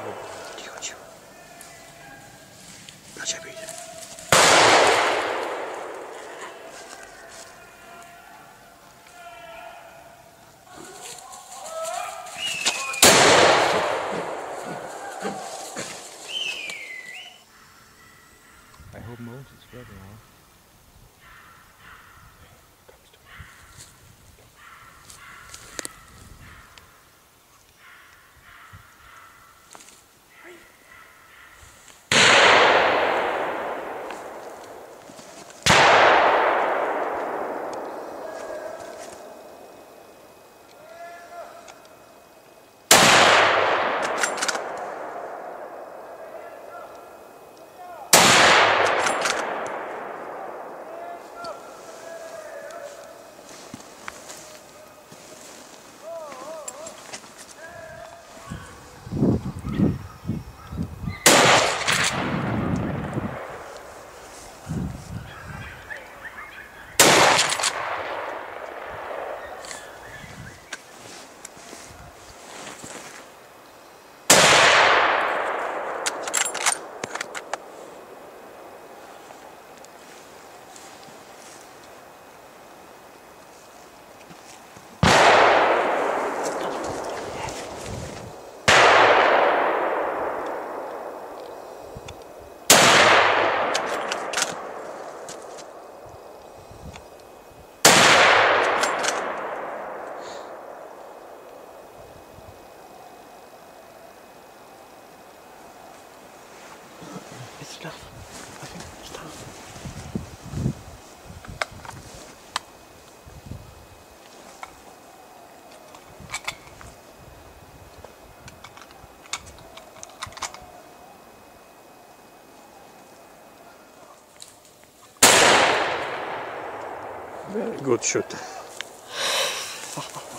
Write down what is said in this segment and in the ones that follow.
unbelievable. It's enough. I think it's done. Very good shoot.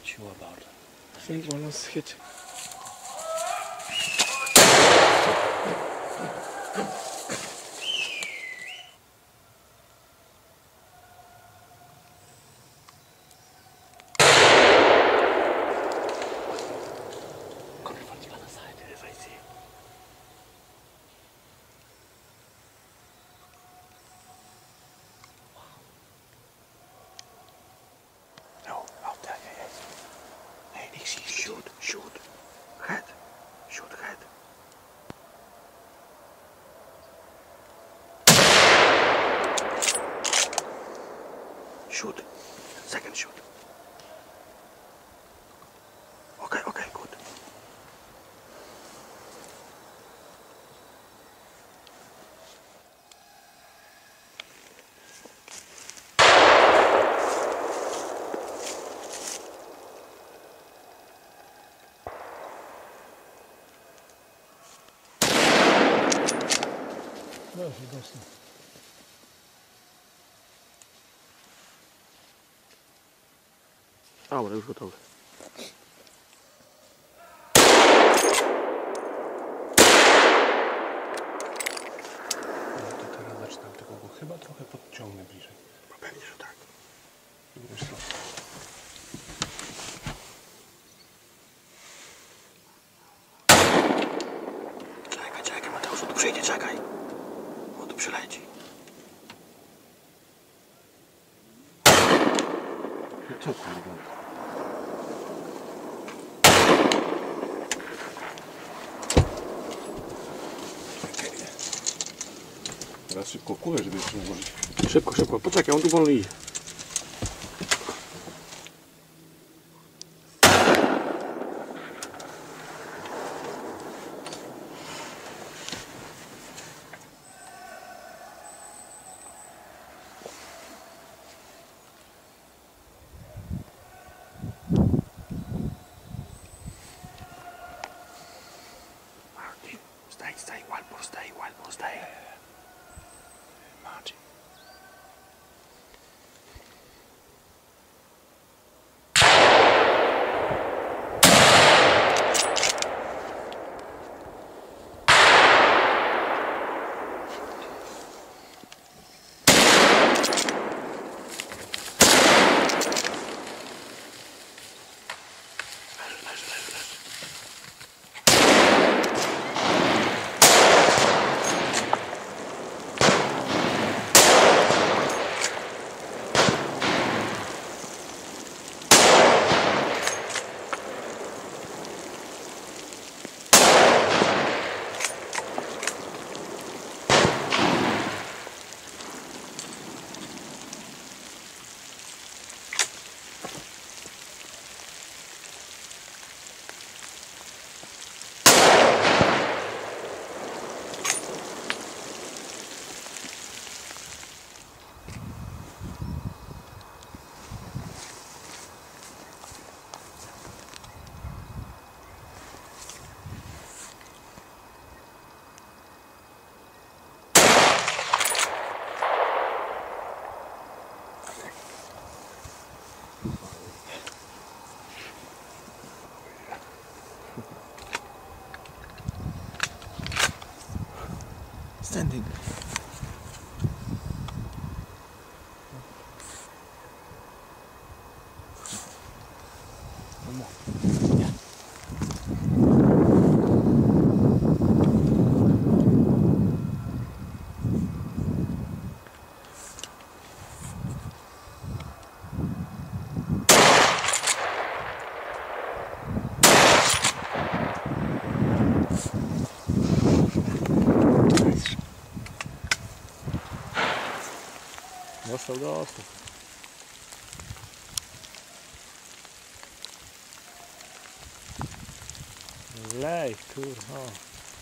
not, sure about. I think one was hit. Shoot. Second shoot. Okay, okay, good. Dobrze, dosyć. Dobra, już gotowy. No to teraz zaczynam tego go chyba trochę podciągnę bliżej. Pewnie, że tak. Wiesz co? Czekaj, czekaj, Mateusz, tu przyjdzie, czekaj. O, tu przyleci. Co kurwa? Teraz szybko kulę, żeby jeszcze ułożyć. Szybko, szybko, poczekaj, on tu wolno idzie. Sen de Dostał, dostał. Lej, kurwa.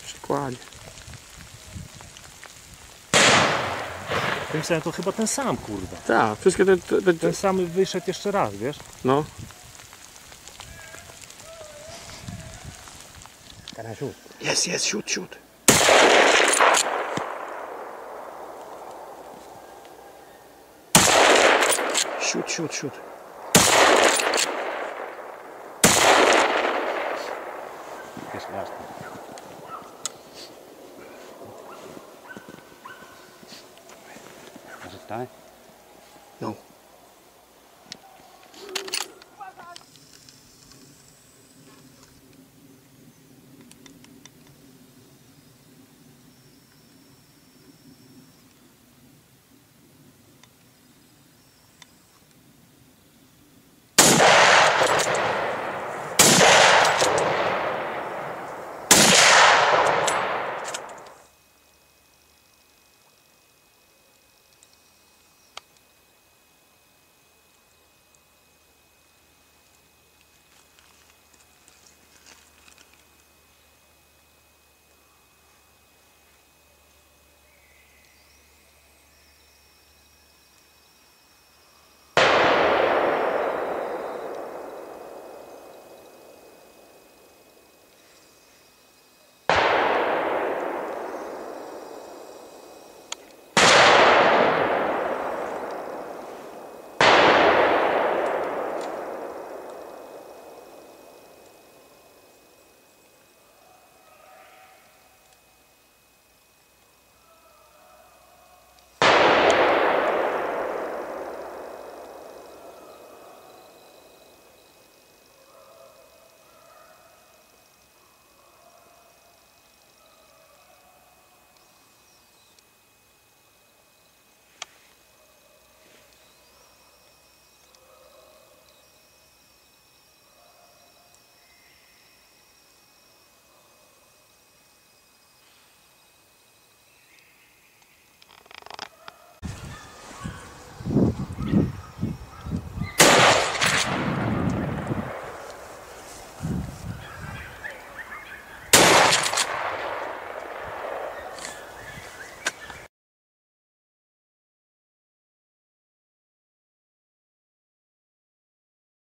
Przykładnie. Tym samym to chyba ten sam, kurwa. Tak, wszystkie te, te, te, Ten sam wyszedł jeszcze raz, wiesz? No. Teraz. Yes, yes, shoot, shoot. Чуть, чуть, чуть. Ясно. Is it time? No.